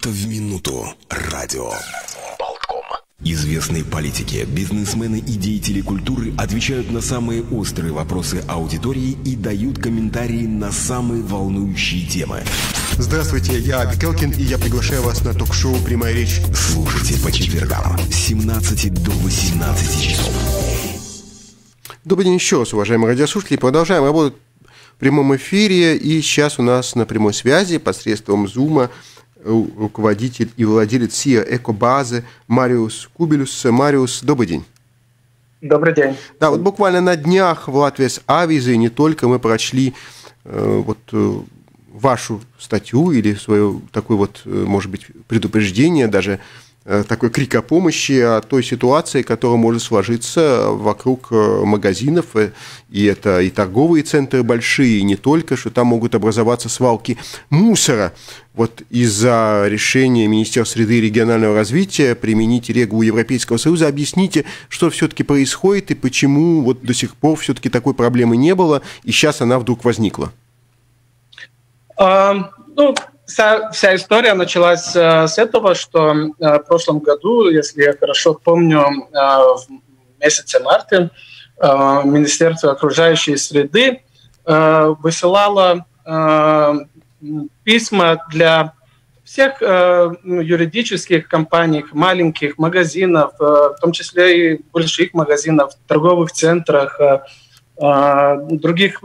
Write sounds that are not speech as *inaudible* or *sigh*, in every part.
Минута в минуту. Радио. Болтком. Известные политики, бизнесмены и деятели культуры отвечают на самые острые вопросы аудитории и дают комментарии на самые волнующие темы. Здравствуйте, я Абикелкин, и я приглашаю вас на ток-шоу «Прямая речь». Слушайте по четвергам с 17 до 18 часов. Добрый день еще раз, уважаемые радиослушатели. Продолжаем работать в прямом эфире. И сейчас у нас на прямой связи посредством Зума руководитель и владелец СИА Экобазы Мариус Кубелюс. Мариус, добрый день. Добрый день. Да, вот буквально на днях в Латвии с Авизой не только мы прочли э, вот э, вашу статью или свое такое вот, э, может быть, предупреждение даже Э, такой крик о помощи, о той ситуации, которая может сложиться вокруг э, магазинов, э, и это и торговые центры большие, и не только, что там могут образоваться свалки мусора. Вот из-за решения Министерства среды и регионального развития применить регулу Европейского Союза, объясните, что все-таки происходит и почему вот до сих пор все-таки такой проблемы не было, и сейчас она вдруг возникла. Um, ну, вся, вся история началась э, с этого, что э, в прошлом году, если я хорошо помню, э, в месяце марта Министерство окружающей среды высылало письма для всех э, юридических компаний, маленьких магазинов, в том числе и больших магазинов, торговых центрах, других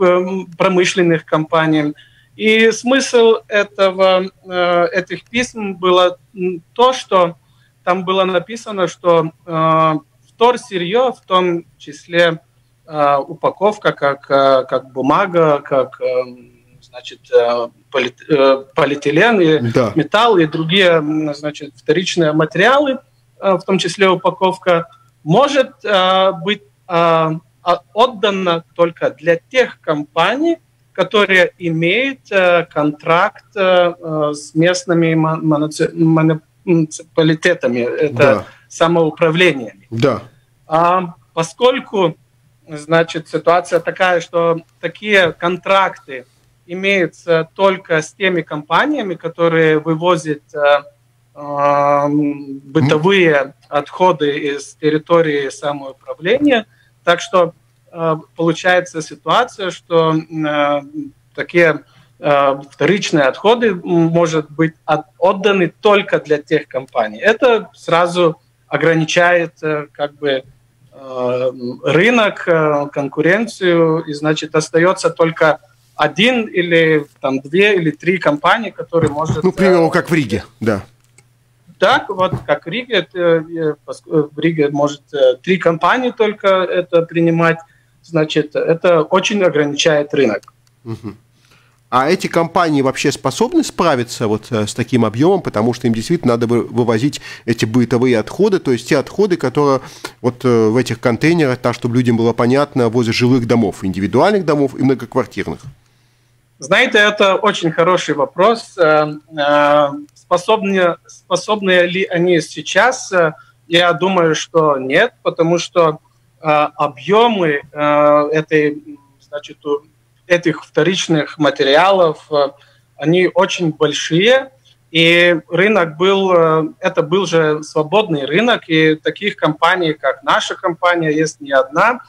промышленных компаний – и смысл этого, э, этих писем было то, что там было написано, что э, вторсырье, в том числе э, упаковка, как, как бумага, как значит, полиэтилен и да. металл и другие значит, вторичные материалы, в том числе упаковка, может быть отдана только для тех компаний, которая имеет э, контракт э, э, с местными муниципалитетами, это да. самоуправлениями. Да. А поскольку, значит, ситуация такая, что такие контракты имеются только с теми компаниями, которые вывозят бытовые отходы из территории самоуправления, так что получается ситуация, что э, такие э, вторичные отходы может быть отданы только для тех компаний. Это сразу ограничает как бы рынок, конкуренцию, и значит остается только один или там две или три компании, которые может... Ну, к примеру, как в Риге, да. Так, вот как в Риге, в Риге может три компании только это принимать, значит, это очень ограничает рынок. А эти компании вообще способны справиться вот э, с таким объемом, потому что им действительно надо вывозить эти бытовые отходы, то есть те отходы, которые вот э, в этих контейнерах, так, чтобы людям было понятно, возле жилых домов, индивидуальных домов и многоквартирных? Знаете, это очень хороший вопрос. Э, способны, способны ли они сейчас? Я думаю, что нет, потому что объемы э, этой, значит, этих вторичных материалов, э, они очень большие, и рынок был, это был же свободный рынок, и таких компаний, как наша компания, есть не одна.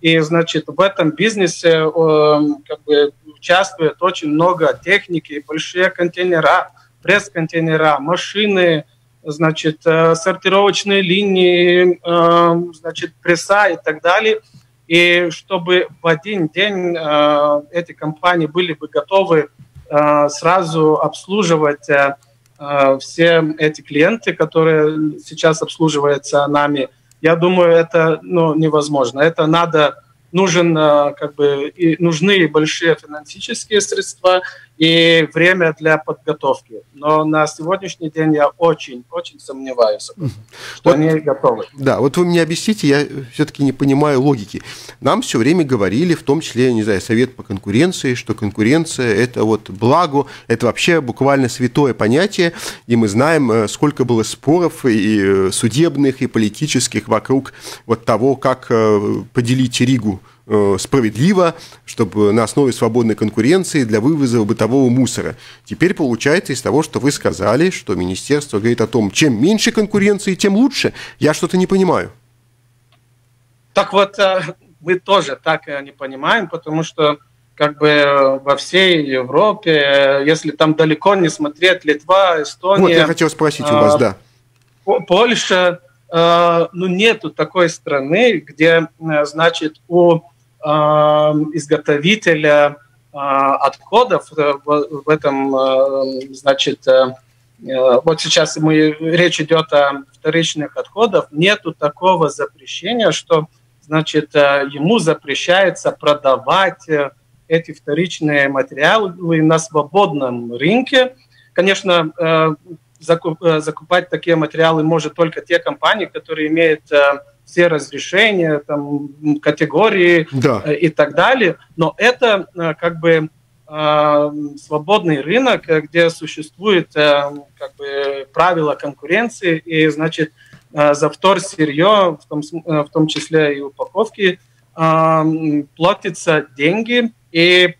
И, значит, в этом бизнесе как бы, участвует очень много техники, большие контейнера, пресс-контейнера, машины, значит, э, сортировочные линии, э, значит, пресса и так далее. И чтобы в один день э, эти компании были бы готовы сразу обслуживать все эти клиенты, которые сейчас обслуживаются нами, я думаю, это ну, невозможно. Это надо нужен как бы и нужны большие финансические средства и время для подготовки. Но на сегодняшний день я очень-очень сомневаюсь, что вот, они готовы. Да, вот вы мне объясните, я все-таки не понимаю логики. Нам все время говорили, в том числе, не знаю, Совет по конкуренции, что конкуренция – это вот благо, это вообще буквально святое понятие, и мы знаем, э, сколько было споров и э, судебных, и политических вокруг вот того, как э, поделить Ригу справедливо, чтобы на основе свободной конкуренции для вывоза бытового мусора. Теперь получается из того, что вы сказали, что министерство говорит о том, чем меньше конкуренции, тем лучше. Я что-то не понимаю. Так вот, э, мы тоже так не понимаем, потому что как бы во всей Европе, если там далеко не смотреть, Литва, Эстония... Вот я хотел спросить у вас, да. Польша, э, ну, нету такой страны, где, э, значит, у э, изготовителя отходов в этом, значит, вот сейчас мы, речь идет о вторичных отходах, нету такого запрещения, что, значит, ему запрещается продавать эти вторичные материалы на свободном рынке. Конечно, Э, закупать такие материалы может только те компании, которые имеют э, все разрешения, там, категории да. Э, и так далее. Но это как бы свободный рынок, где существует как бы правила конкуренции, и, значит, за втор сырье, в том, в том числе и упаковки, платятся деньги, и,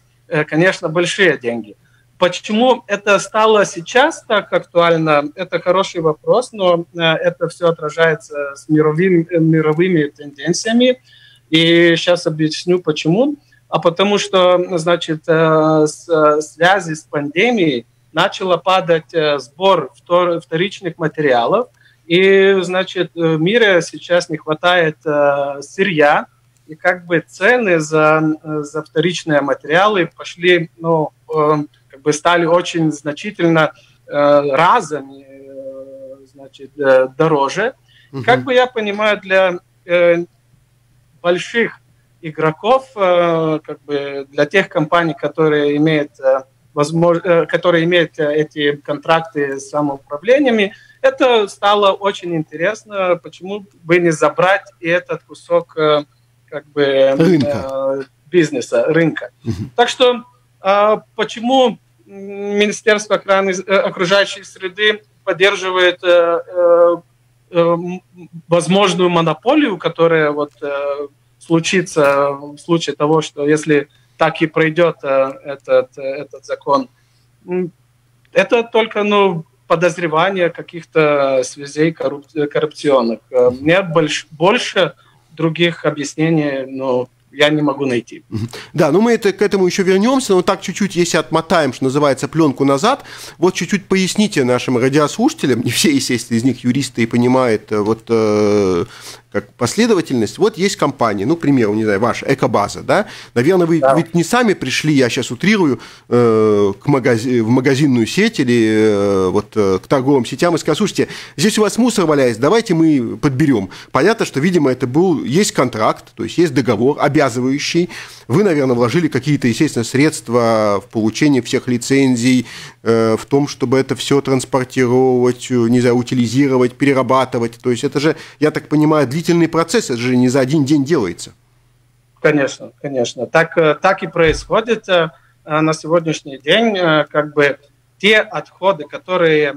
конечно, большие деньги. Почему это стало сейчас так актуально, это хороший вопрос, но э, это все отражается с мировыми, мировыми тенденциями. И сейчас объясню почему. А потому что, значит, э, с э, связи с пандемией начало падать сбор вторичных материалов, и, значит, в мире сейчас не хватает сырья, и как бы цены за, за вторичные материалы пошли, ну, бы стали очень значительно разами значит, дороже. Угу. Как бы я понимаю, для больших игроков, как бы для тех компаний, которые имеют, э, возможно, э, которые имеют э, эти контракты с самоуправлениями, это стало очень интересно, почему бы не забрать и этот кусок как бы рынка. Бизнеса, рынка. Угу. Так что э, почему Министерство охраны э, окружающей среды поддерживает э, э, возможную монополию, которая вот случится в случае того, что если так и пройдет этот, этот закон. Это только ну, подозревание каких-то связей коррупционных. Нет больше, больше других объяснений ну, я не могу найти. Да, ну мы это, к этому еще вернемся, но так чуть-чуть, если отмотаем, что называется, пленку назад, вот чуть-чуть поясните нашим радиослушателям, не все, естественно, из них юристы и понимают э, вот э, как последовательность. Вот есть компания, ну, к примеру, не знаю, ваша Экобаза, да? Наверное, вы да. ведь не сами пришли, я сейчас утрирую, э, к магази- в магазинную сеть или э, вот э, к торговым сетям и сказать, слушайте, здесь у вас мусор валяется, давайте мы подберем. Понятно, что, видимо, это был, есть контракт, то есть есть договор обязывающий. Вы, наверное, вложили какие-то, естественно, средства в получение всех лицензий, э, в том, чтобы это все транспортировать, не знаю, утилизировать, перерабатывать. То есть это же, я так понимаю, длительный длительный процесс, это же не за один день делается. Конечно, конечно. Так, э, так и происходит э, на сегодняшний день. Э, как бы те отходы, которые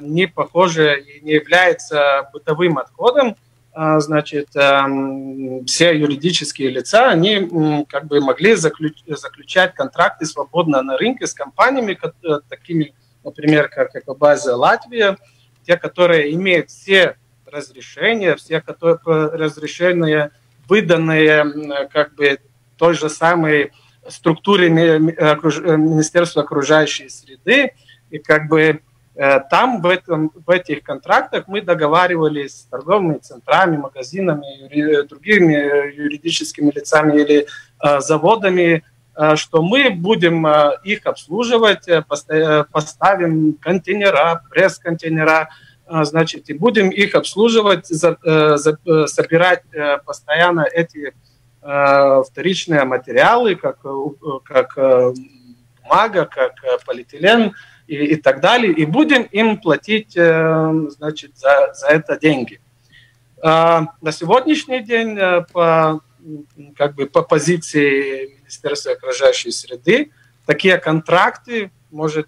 не похожи и не являются бытовым отходом, значит, все юридические лица, они как бы могли заключать контракты свободно на рынке с компаниями, такими, например, как Экобаза Латвия, те, которые имеют все разрешения, все которые, разрешения, выданные как бы той же самой структуре Министерства окружающей среды, и как бы э, там в, этом, в этих контрактах мы договаривались с торговыми центрами, магазинами, юри, другими юридическими лицами или э, заводами, э, что мы будем э, их обслуживать, э, поставим контейнера, пресс-контейнера, значит, и будем их обслуживать, за, э, за, э, собирать э, постоянно эти вторичные материалы, как, как бумага, как полиэтилен и, и так далее, и будем им платить, значит, за, за это деньги. А, на сегодняшний день по, как бы по позиции Министерства окружающей среды такие контракты может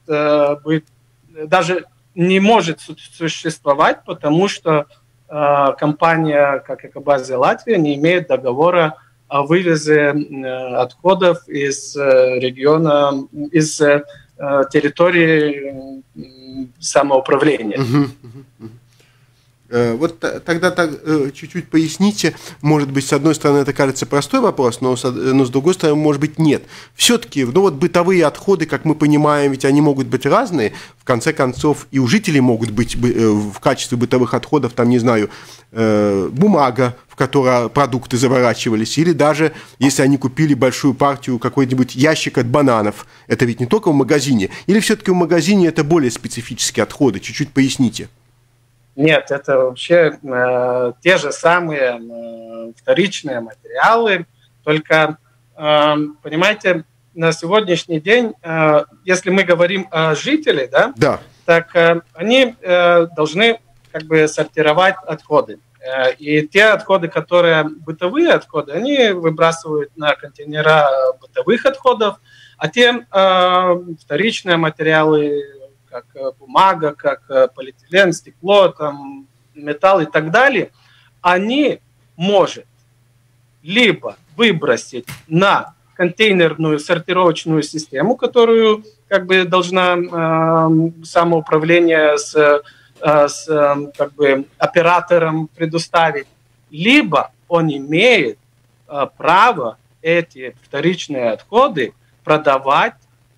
быть даже не может существовать, потому что э, компания, как Экобазия Латвия, не имеет договора о вывозе отходов из региона, из территории самоуправления. Э, вот тогда так, э, чуть-чуть поясните, может быть, с одной стороны это кажется простой вопрос, но с, но с другой стороны, может быть, нет. Все-таки, ну вот бытовые отходы, как мы понимаем, ведь они могут быть разные, в конце концов, и у жителей могут быть э, в качестве бытовых отходов, там, не знаю, бумага, в которой продукты заворачивались, или даже если они купили большую партию какой-нибудь ящик от бананов, это ведь не только в магазине, или все-таки в магазине это более специфические отходы, чуть-чуть поясните. Нет, это вообще э, те же самые э, вторичные материалы, только, э, понимаете, на сегодняшний день, э, если мы говорим о жителях, да, да. так э, они э, должны как бы сортировать отходы. Э, и те отходы, которые бытовые отходы, они выбрасывают на контейнера бытовых отходов, а те э, вторичные материалы, как э, бумага, как э, полиэтилен, стекло, там, металл и так далее, они может либо выбросить на контейнерную сортировочную систему, которую как бы должна э, самоуправление с, э, с э, как бы оператором предоставить, либо он имеет э, право эти вторичные отходы продавать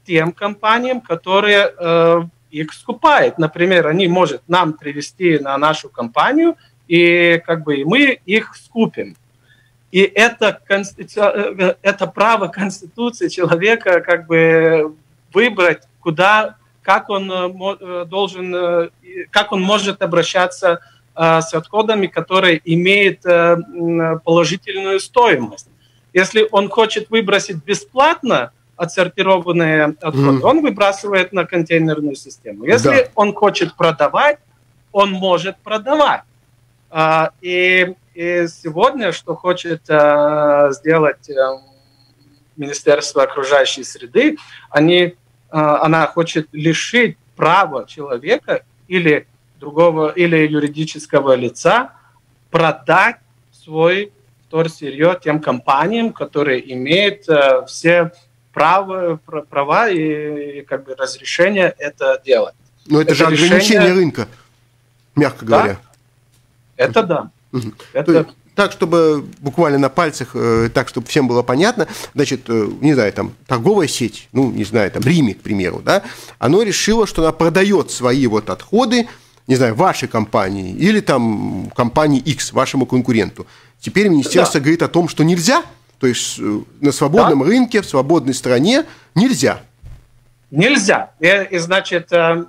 тем компаниям, которые э, их скупает. Например, они может нам привести на нашу компанию, и как бы мы их скупим. И это, э, это право Конституции человека как бы выбрать, куда, как он э, э, должен, как он может обращаться с отходами, которые имеют положительную стоимость. Если он хочет выбросить бесплатно, отсортированные отходы, mm. он выбрасывает на контейнерную систему. Если да. он хочет продавать, он может продавать. А, и, и сегодня, что хочет а, сделать а, Министерство окружающей среды, они, а, она хочет лишить права человека или другого или юридического лица продать свой вторсырье тем компаниям, которые имеют а, все право, права и, как бы разрешение это делать. Но это, это же решение... ограничение рынка, мягко да? говоря. Это да. Угу. Это... так, чтобы буквально на пальцах, э, так, чтобы всем было понятно, значит, э, не знаю, там, торговая сеть, ну, не знаю, там, Риме, к примеру, да, оно решило, что она продает свои вот отходы, не знаю, вашей компании или там компании X, вашему конкуренту. Теперь министерство да. говорит о том, что нельзя – то есть э, на свободном да? рынке, в свободной стране нельзя. Нельзя. И, и значит, э,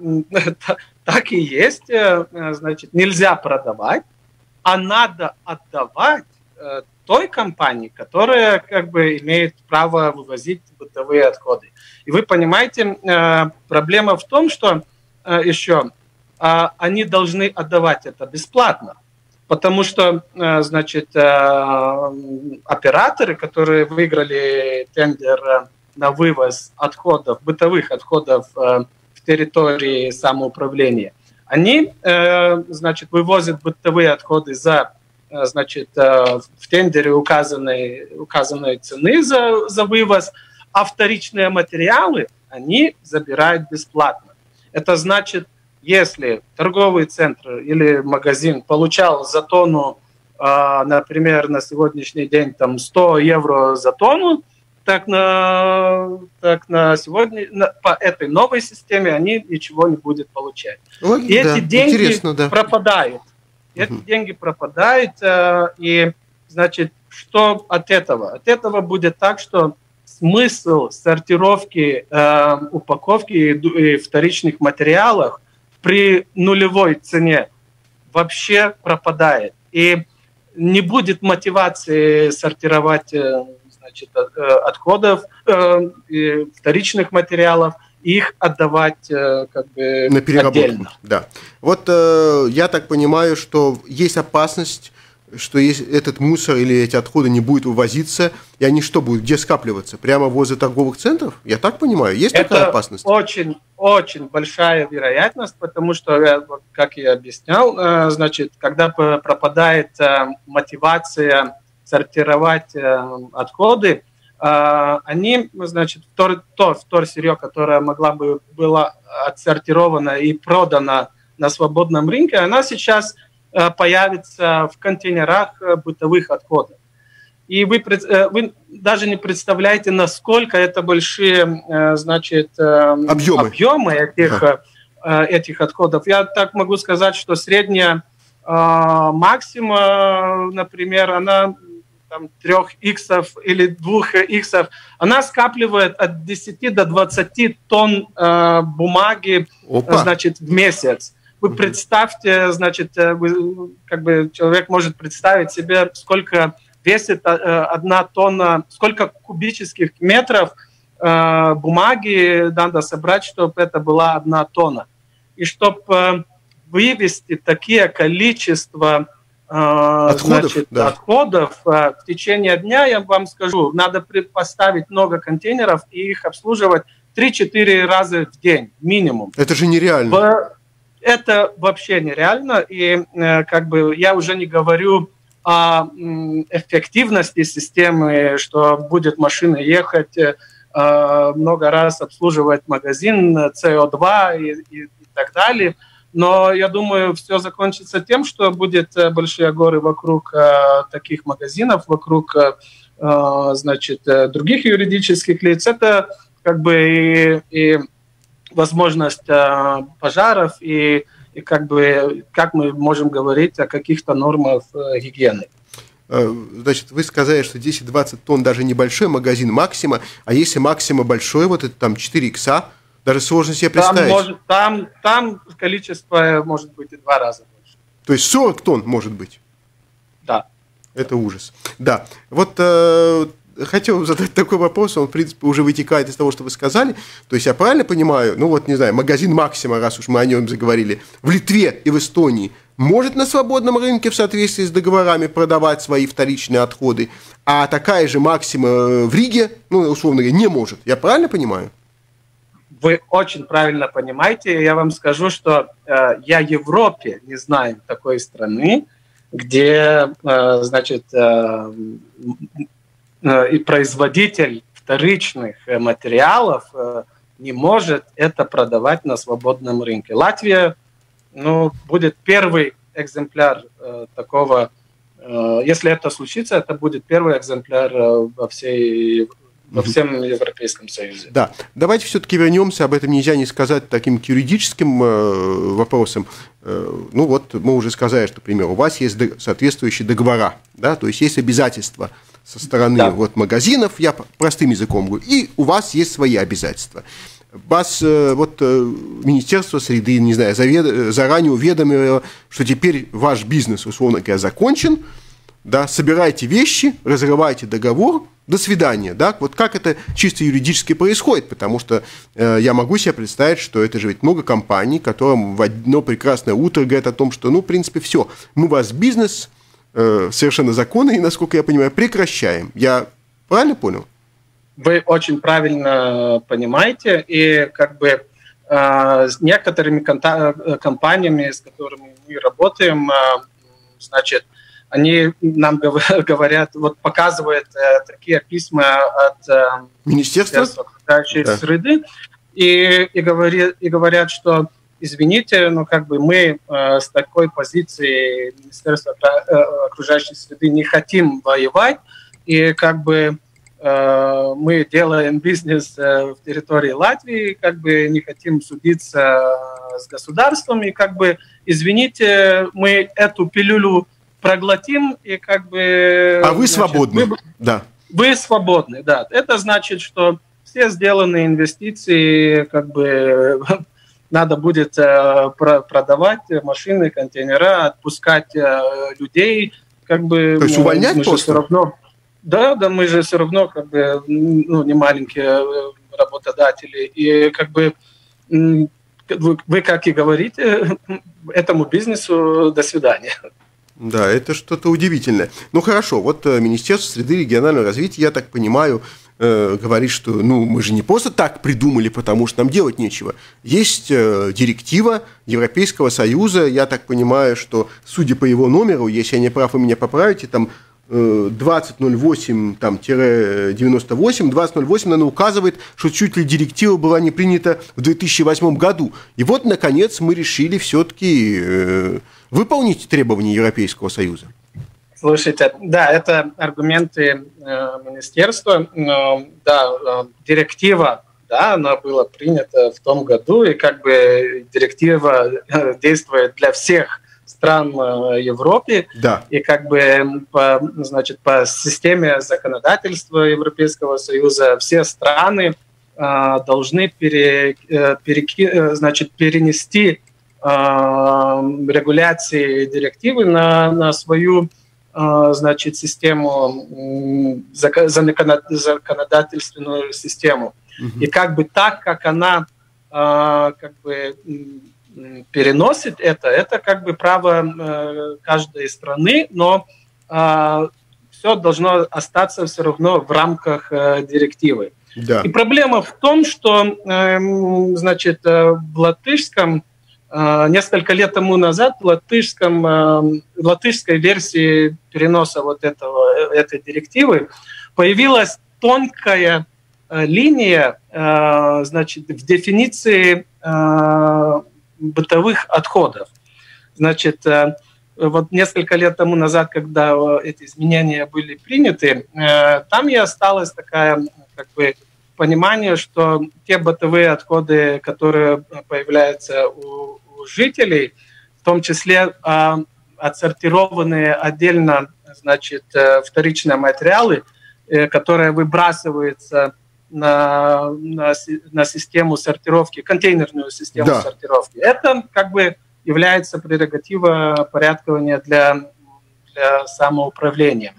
*laughs* так и есть. Э, значит, нельзя продавать, а надо отдавать той компании, которая как бы имеет право вывозить бытовые отходы. И вы понимаете, проблема в том, что еще они должны отдавать это бесплатно. Потому что, э, значит, э, операторы, которые выиграли тендер э, на вывоз отходов, бытовых отходов в территории самоуправления, они, значит, вывозят бытовые отходы за, значит, в тендере указанной, указанной цены за, за вывоз, а вторичные материалы они забирают бесплатно. Это значит, если торговый центр или магазин получал за тонну, а, например, на сегодняшний день там 100 евро за тонну, так на, так на сегодня на, по этой новой системе они ничего не будут получать. Ой, и да, эти деньги да. пропадают. Эти угу. деньги пропадают, а, и значит, что от этого? От этого будет так, что смысл сортировки э, упаковки и, и вторичных материалов при нулевой цене вообще пропадает. И не будет мотивации сортировать э, значит, э, отходов, э, вторичных материалов, их отдавать как бы на переработку. Отдельно. Да. Вот я так понимаю, что есть опасность что если этот мусор или эти отходы не будут вывозиться, и они что будут, где скапливаться? Прямо возле торговых центров? Я так понимаю, есть Это такая опасность? очень, очень большая вероятность, потому что, как я объяснял, э, значит, когда пропадает э, мотивация сортировать отходы, они, значит, втор, то вторсырье, которое могла бы была отсортирована и продана на свободном рынке, она сейчас появится в контейнерах бытовых отходов. И вы, вы даже не представляете, насколько это большие, значит, объемы, объемы этих, да. этих отходов. Я так могу сказать, что средняя максима, например, она там, 3 иксов или 2 иксов, она скапливает от 10 до 20 тонн э, бумаги Опа. значит, в месяц. Вы представьте, значит, э, вы, как бы человек может представить себе, сколько весит э, одна тонна, сколько кубических метров э, бумаги надо собрать, чтобы это была одна тонна. И чтобы вывести такие количество отходов, значит, да. отходов в течение дня, я вам скажу, надо поставить много контейнеров и их обслуживать 3-4 раза в день минимум. Это же нереально. Это вообще нереально. И э, как бы я уже не говорю о эффективности системы, что будет машина ехать много раз обслуживать магазин, СО2 и, и, и так далее – но я думаю, все закончится тем, что будет э, большие горы вокруг э, таких магазинов, вокруг э, значит, других юридических лиц. Это как бы и, и возможность пожаров, и, и как бы как мы можем говорить о каких-то нормах гигиены. Значит, вы сказали, что 10-20 тонн даже небольшой магазин Максима, а если Максима большой, вот это там 4 икса, даже сложно себе представить. Там, может, там, там количество может быть и два раза больше. То есть 40 тонн может быть? Да. Это ужас. Да. Вот э, хотел задать такой вопрос, он, в принципе, уже вытекает из того, что вы сказали. То есть я правильно понимаю, ну вот, не знаю, магазин Максима, раз уж мы о нем заговорили, в Литве и в Эстонии может на свободном рынке в соответствии с договорами продавать свои вторичные отходы, а такая же Максима в Риге, ну, условно говоря, не может. Я правильно понимаю? вы очень правильно понимаете. Я вам скажу, что э, я Европе не знаю такой страны, где, э, значит, э, и производитель вторичных материалов э, не может это продавать на свободном рынке. Латвия, ну, будет первый экземпляр э, такого. Э, если это случится, это будет первый экземпляр э, во всей во всем Европейском Союзе. Да, давайте все-таки вернемся, об этом нельзя не сказать таким юридическим э, вопросом. Э, ну вот мы уже сказали, что, например, у вас есть соответствующие договора, да, то есть есть обязательства со стороны да. вот, магазинов, я простым языком говорю, и у вас есть свои обязательства. Вас э, вот э, Министерство среды, не знаю, завед, заранее уведомило, что теперь ваш бизнес, условно говоря, закончен, да, собирайте вещи, разрывайте договор, до свидания, да, вот как это чисто юридически происходит, потому что э, я могу себе представить, что это же ведь много компаний, которым в одно прекрасное утро говорят о том, что, ну, в принципе, все, мы вас бизнес э, совершенно законный, насколько я понимаю, прекращаем. Я правильно понял? Вы очень правильно понимаете, и как бы э, с некоторыми э, компаниями, с которыми мы работаем, э, значит, они нам *laughs* говорят, вот показывают э, такие письма от э, Министерства, Министерства окружающей да. среды и, и, говори, и говорят, что извините, но как бы мы э, с такой позиции Министерства э, окружающей среды не хотим воевать, и как бы э, мы делаем бизнес э, в территории Латвии, как бы не хотим судиться с государством, и как бы, извините, мы эту пилюлю проглотим и как бы... А вы значит, свободны, вы, да. Вы свободны, да. Это значит, что все сделанные инвестиции как бы *laughs* надо будет э, продавать машины, контейнера, отпускать э, людей, как бы... То есть увольнять мы просто? Все равно, да, да, мы же все равно как бы ну, не маленькие э, работодатели. И как бы вы, вы как и говорите, *laughs* этому бизнесу до свидания. Да, это что-то удивительное. Ну хорошо, вот Министерство среды регионального развития, я так понимаю, э, говорит, что ну, мы же не просто так придумали, потому что нам делать нечего. Есть э, директива Европейского Союза, я так понимаю, что, судя по его номеру, если я не прав, вы меня поправите, там 2008 там, 98, 2008, наверное, указывает, что чуть ли директива была не принята в 2008 году. И вот, наконец, мы решили все-таки э, выполнить требования Европейского Союза. Слушайте, да, это аргументы э, министерства. Э, да, э, директива, да, она была принята в том году, и как бы директива э, действует для всех стран э, Европы. Да. И как бы по, значит, по системе законодательства Европейского Союза все страны э, должны пере, э, переки, э, значит, перенести э, регуляции директивы на, на свою значит, систему, законодательственную систему. Угу. И как бы так, как она как бы переносит это, это как бы право э, каждой страны, но э, все должно остаться все равно в рамках э, директивы. Да. И проблема в том, что э, значит, э, в латышском несколько лет тому назад в латышском, э, в латышской версии переноса вот этого, этой директивы появилась тонкая э, линия э, значит, в дефиниции э, бытовых отходов. Значит, э, вот несколько лет тому назад, когда э, эти изменения были приняты, э, там и осталось такое как бы, понимание, что те бытовые отходы, которые появляются у, у жителей, в том числе отсортированные отдельно значит, вторичные материалы, которые выбрасываются на, на, на систему сортировки, контейнерную систему да. сортировки. Это как бы является прерогатива порядкования для, для самоуправления.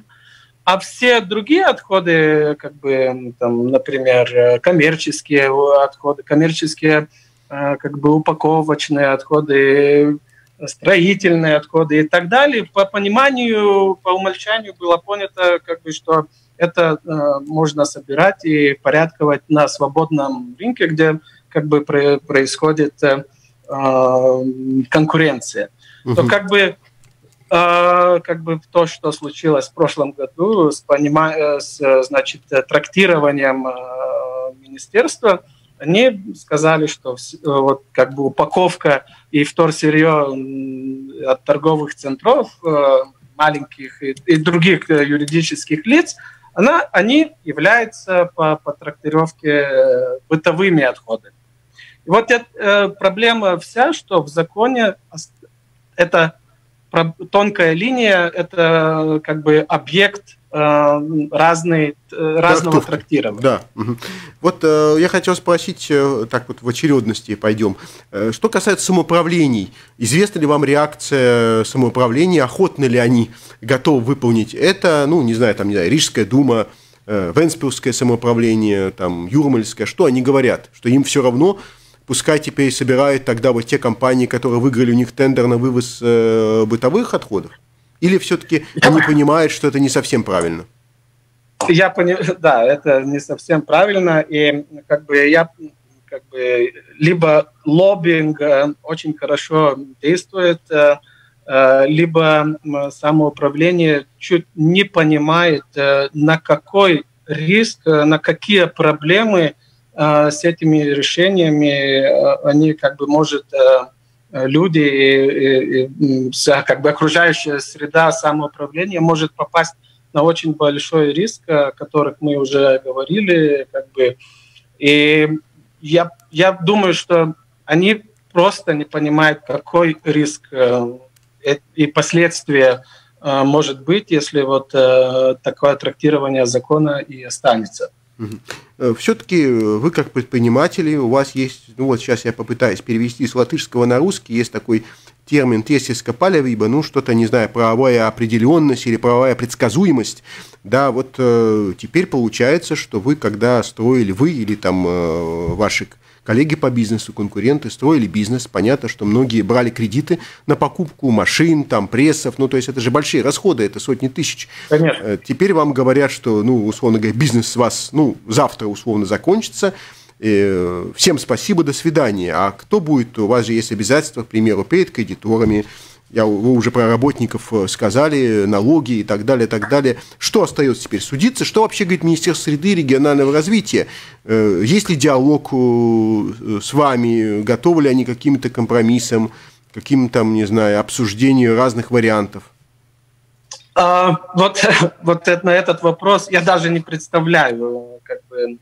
А все другие отходы, как бы, там, например, коммерческие отходы, коммерческие э, как бы упаковочные отходы, строительные отходы и так далее, по пониманию, по умолчанию было понято, как бы, что это э, можно собирать и порядковать на свободном рынке, где как бы происходит э, э конкуренция. Uh-huh. То как бы э, как бы то, что случилось в прошлом году с, понима... Э, с значит, трактированием э, министерства, они сказали, что вот как бы упаковка и вторсырье от торговых центров маленьких и, и других юридических лиц – она, они являются по, по трактировке э, бытовыми отходами. И вот это, э, проблема вся, что в законе это тонкая линия, это как бы объект Э, разные, э, разного трактирования. Да. Угу. Вот э, я хотел спросить, э, так вот в очередности пойдем. Э, что касается самоуправлений, известна ли вам реакция самоуправления, охотны ли они готовы выполнить это, ну, не знаю, там, не знаю, Рижская дума, э, Венспилское самоуправление, там, Юрмальское, что они говорят? Что им все равно, пускай теперь собирают тогда вот те компании, которые выиграли у них тендер на вывоз э, бытовых отходов? Или все-таки они понимают, что это не совсем правильно? Я понимаю, *laughs* да, это не совсем правильно, и как бы я как бы либо лоббинг э, очень хорошо действует, э, э, либо самоуправление чуть не понимает, на какой риск, на какие проблемы с этими решениями они как бы может Э, люди и, и, вся как бы окружающая среда самоуправления может попасть на очень большой риск, о которых мы уже говорили, как бы. И я, я думаю, что они просто не понимают, какой риск э, и последствия э, может быть, если вот такое трактирование закона и останется. Э, Все-таки э, вы как предприниматели, у вас есть, ну вот сейчас я попытаюсь перевести с латышского на русский, есть такой термин «тесиска палевиба», ну что-то, не знаю, правовая определенность или правовая предсказуемость. Да, вот э, теперь получается, что вы, когда строили, вы или там э, ваши коллеги по бизнесу, конкуренты строили бизнес. Понятно, что многие брали кредиты на покупку машин, там, прессов. Ну, то есть, это же большие расходы, это сотни тысяч. Конечно. Э, теперь вам говорят, что, ну, условно говоря, бизнес с вас, ну, завтра условно закончится. Э, всем спасибо, до свидания. А кто будет, у вас же есть обязательства, к примеру, перед кредиторами, Я, вы уже про работников э, сказали, налоги и так далее, и так далее. Что остается теперь? Судиться? Что вообще говорит Министерство среды и регионального развития? Э, есть ли диалог э, с вами? Готовы ли они к каким-то компромиссам, каким-то, не знаю, обсуждению разных вариантов? А, вот, *laughs* вот на этот вопрос я даже не представляю, как бы,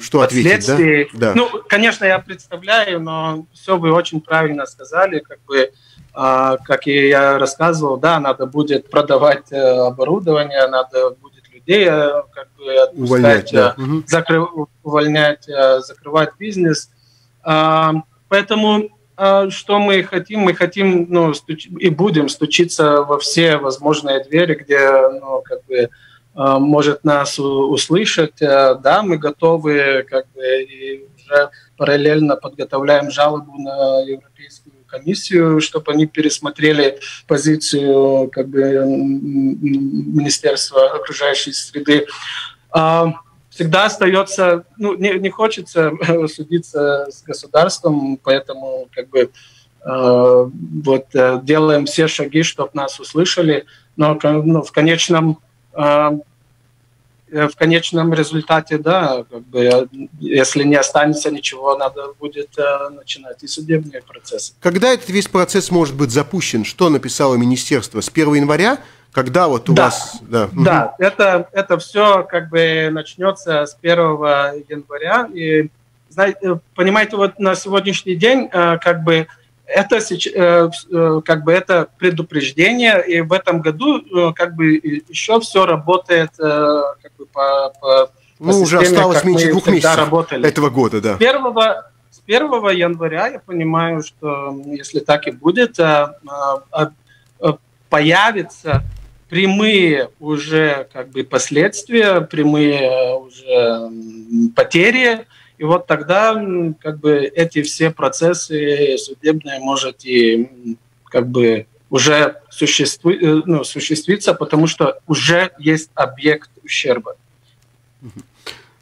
что ответить, да? да? Ну, конечно, я представляю, но все вы очень правильно сказали, как бы а, как и я рассказывал, да, надо будет продавать э, оборудование, надо будет людей э, как бы отпускать, увольнять, да. Э, закры, увольнять, закрывать бизнес. А, поэтому а, что мы хотим? Мы хотим ну, стуч... и будем стучиться во все возможные двери, где ну, как бы, может нас услышать. Да, мы готовы как бы, и уже параллельно подготовляем жалобу на Европейскую комиссию, чтобы они пересмотрели позицию как бы, Министерства окружающей среды. А, всегда остается, ну, не, не хочется *laughs* судиться с государством, поэтому как бы э, вот э, делаем все шаги, чтобы нас услышали, но ну, в конечном э, Э, в конечном результате, да, как бы, если не останется ничего, надо будет э, начинать и судебные процессы. Когда этот весь процесс может быть запущен? Что написало министерство? С 1 января? Когда вот у да, вас... Да, да это, это все как бы начнется с 1 января. И, знаете, э, понимаете, вот на сегодняшний день как бы это э, э, как бы это предупреждение, и в этом году э, как бы еще все работает как бы по, по, ну, по уже системе, осталось меньше двух месяцев работали. этого года, да. С 1, с 1 января я понимаю, что если так и будет, появятся прямые уже как бы последствия, прямые уже потери, и вот тогда как бы эти все процессы судебные может и как бы уже существу, э, ну, существиться, потому что уже есть объект ущерба.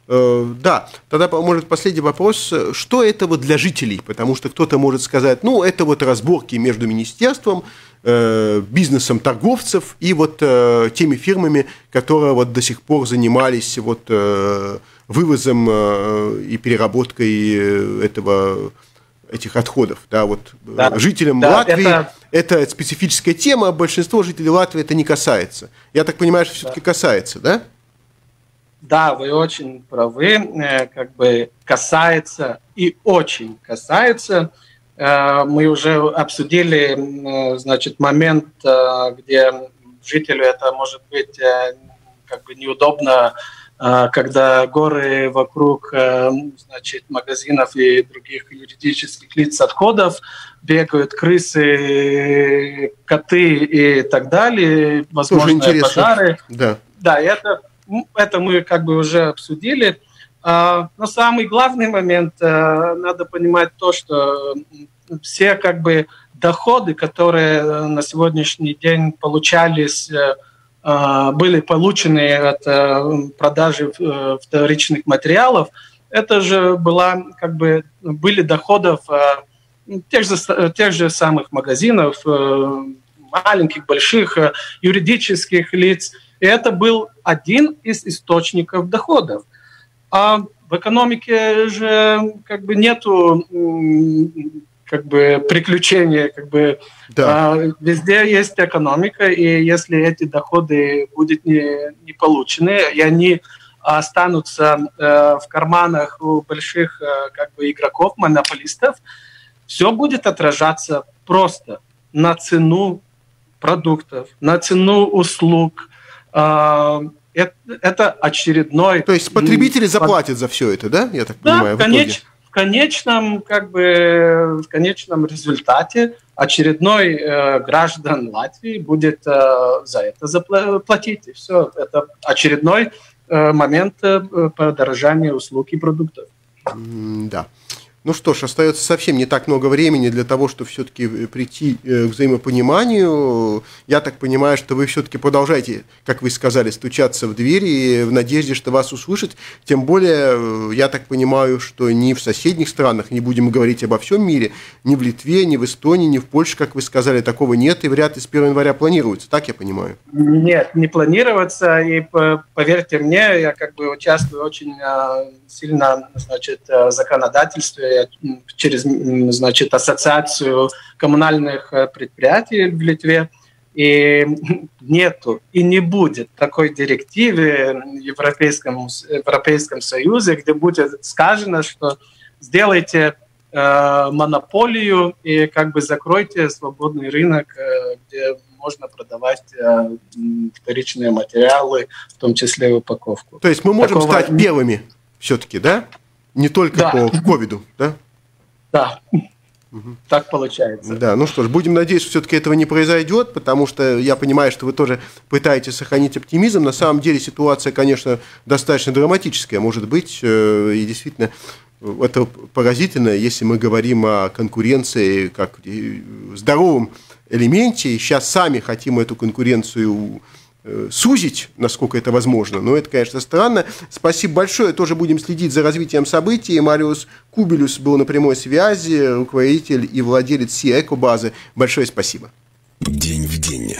Э, да, тогда, может, последний вопрос. Что это вот для жителей? Потому что кто-то может сказать, ну, это вот разборки между министерством, э, бизнесом торговцев и вот теми фирмами, которые вот до сих пор занимались вот вывозом э, и переработкой э, этого этих отходов. Да, вот э, да. жителям да, Латвии это... это специфическая тема, а большинство жителей Латвии это не касается. Я так понимаю, что все-таки касается, да? Да, вы очень правы, как бы касается и очень касается. Мы уже обсудили, значит, момент, где жителю это может быть как бы неудобно когда горы вокруг э, значит, магазинов и других юридических лиц отходов, бегают крысы, коты и так далее, возможные пожары. Да, да это, это мы как бы уже обсудили. А, но самый главный момент, э, надо понимать то, что все как бы доходы, которые на сегодняшний день получались а, были получены от э, продажи э, вторичных материалов, это же была, как бы, были доходов э, тех же, тех же самых магазинов, маленьких, больших, юридических лиц. И это был один из источников доходов. А в экономике же как бы нету как бы приключения, как бы да. а, везде есть экономика, и если эти доходы будут не, не получены, и они останутся э, в карманах у больших э, как бы игроков, монополистов, все будет отражаться просто на цену продуктов, на цену услуг. Э, это, это очередной... То есть потребители заплатят за все это, да? Я так да, понимаю. конечно в конечном, как бы, в конечном результате очередной э, граждан Латвии будет э, за это заплатить. И все. Это очередной э, момент э, подорожания услуг и продуктов. Да. Ну что ж, остается совсем не так много времени для того, чтобы все-таки э, прийти э, к взаимопониманию. Я так понимаю, что вы все-таки продолжаете, как вы сказали, стучаться в двери в надежде, что вас услышат. Тем более, э, я так понимаю, что ни в соседних странах, не будем говорить обо всем мире, ни в Литве, ни в Эстонии, ни в Польше, как вы сказали, такого нет и вряд ли с 1 января планируется. Так я понимаю? Нет, не планируется. И поверьте мне, я как бы участвую очень сильно значит, законодательстве через значит, ассоциацию коммунальных э, предприятий в Литве. И нету и не будет такой директивы в Европейском, Европейском Союзе, где будет сказано, что сделайте э, монополию и как бы закройте свободный рынок, э, где можно продавать э, вторичные материалы, в том числе упаковку. То есть мы можем Такого... стать белыми все-таки, да? Не только да. по ковиду, да? Да. Угу. Так получается. Да, ну что ж, будем надеяться, что все-таки этого не произойдет, потому что я понимаю, что вы тоже пытаетесь сохранить оптимизм. На самом деле ситуация, конечно, достаточно драматическая, может быть, э, и действительно это поразительно, если мы говорим о конкуренции как здоровом элементе, и сейчас сами хотим эту конкуренцию Э, сузить, насколько это возможно. Но это, конечно, странно. Спасибо большое. Тоже будем следить за развитием событий. Мариус Кубелюс был на прямой связи, руководитель и владелец Си Экобазы. Большое спасибо. День в день.